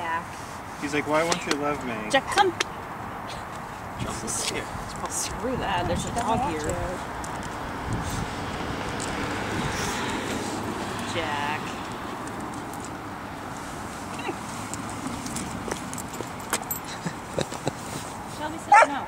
back. He's like, why won't you love me? Jack, come. Jesus. Here. Oh, screw that. There's a dog here. Jack. Shelby said no.